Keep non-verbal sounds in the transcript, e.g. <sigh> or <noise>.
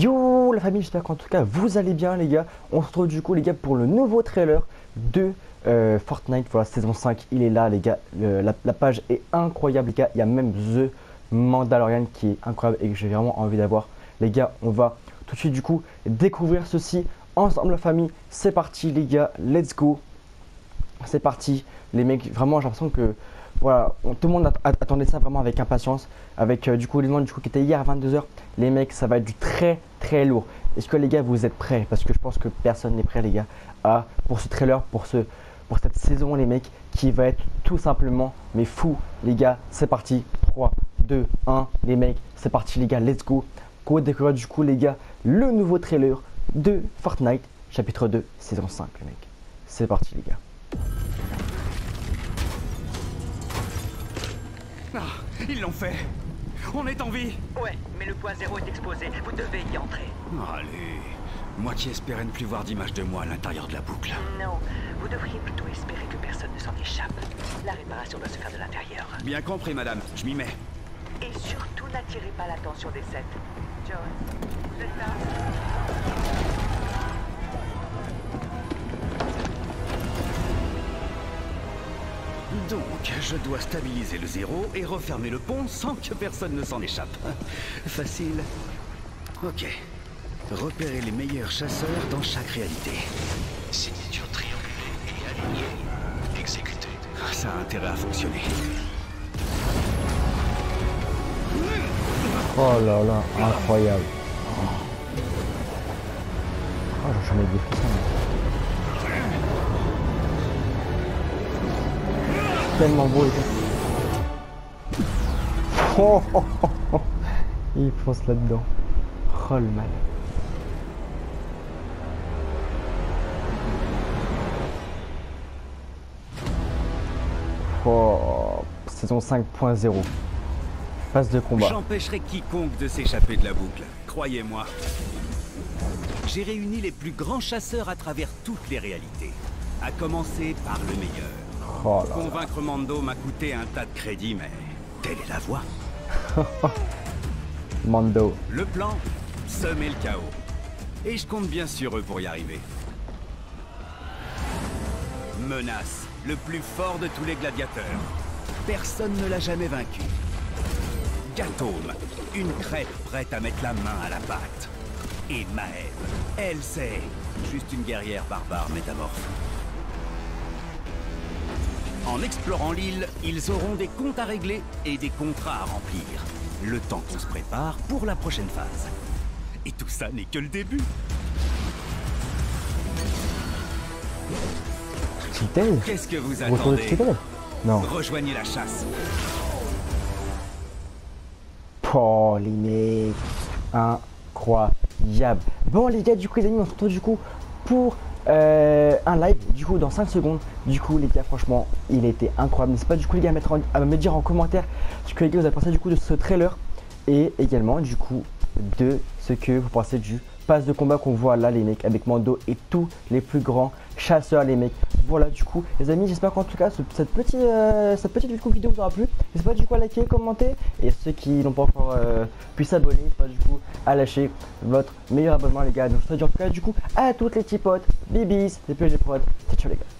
Yo la famille, j'espère qu'en tout cas vous allez bien les gars. On se retrouve du coup les gars pour le nouveau trailer de euh, Fortnite. Voilà, saison 5, il est là les gars. la, page est incroyable les gars. Il y a même The Mandalorian qui est incroyable et que j'ai vraiment envie d'avoir. Les gars, on va tout de suite du coup découvrir ceci ensemble la famille. C'est parti les gars, let's go. C'est parti les mecs, vraiment j'ai l'impression que voilà, tout le monde attendait ça vraiment avec impatience. Avec euh, du coup les du coup qui était hier à 22h. Les mecs, ça va être du très très lourd. Est-ce que les gars vous êtes prêts? Parce que je pense que personne n'est prêt les gars pour ce trailer, pour cette saison les mecs qui va être tout simplement mais fou les gars. C'est parti. 3 2 1 les mecs, c'est parti les gars, let's go. Go découvrir du coup les gars le nouveau trailer de Fortnite chapitre 2 saison 5 les mecs. C'est parti les gars. Ah, ils l'ont fait On est en vie Ouais, mais le point zéro est exposé. Vous devez y entrer. Allez. Moi qui espérais ne plus voir d'image de moi à l'intérieur de la boucle. Non, vous devriez plutôt espérer que personne ne s'en échappe. La réparation doit se faire de l'intérieur. Bien compris, madame. Je m'y mets. Et surtout, n'attirez pas l'attention des sept. John, c'est ça Donc, je dois stabiliser le zéro et refermer le pont sans que personne ne s'en échappe. <laughs> Facile. Ok. Repérer les meilleurs chasseurs dans chaque réalité. Signature triangulée et alignée. Exécutée. Ah, ça a intérêt à fonctionner. Oh là là, incroyable. Oh, j'ai jamais vu tellement beau gars. Oh, oh, oh, Il fonce là-dedans. Oh le mal. Oh, saison 5.0. Phase de combat. J'empêcherai quiconque de s'échapper de la boucle, croyez-moi. J'ai réuni les plus grands chasseurs à travers toutes les réalités, à commencer par le meilleur. Oh Convaincre Mando m'a coûté un tas de crédits, mais telle est la voie. <laughs> Mando. Le plan Semer le chaos. Et je compte bien sur eux pour y arriver. Menace, le plus fort de tous les gladiateurs. Personne ne l'a jamais vaincu. Gatome, une crêpe prête à mettre la main à la pâte. Et Maëve, elle c'est juste une guerrière barbare métamorphe. En explorant l'île, ils auront des comptes à régler et des contrats à remplir. Le temps qu'on se prépare pour la prochaine phase. Et tout ça n'est que le début. Qu'est-ce que vous attendez Non. Rejoignez la chasse. Oh les mecs, incroyable. Bon les gars, du coup les amis, on se retrouve du coup pour euh, un live du coup dans 5 secondes. Du coup les gars franchement il était incroyable. N'hésitez pas? Du coup les gars à, mettre à me dire en commentaire ce que les gars vous avez pensé du coup de ce trailer et également du coup de ce que vous pensez du passe de combat qu'on voit là les mecs avec Mando et tous les plus grands chasseurs les mecs. Voilà du coup les amis j'espère qu'en tout cas cette petite, euh, cette petite vidéo vous aura plu. N'hésitez pas du coup à liker, commenter et ceux qui n'ont pas encore euh, pu s'abonner, n'hésitez pas du coup à lâcher votre meilleur abonnement les gars. Donc je vous dis en tout cas du coup à toutes les petits potes, bibis, les PG potes, ciao les gars.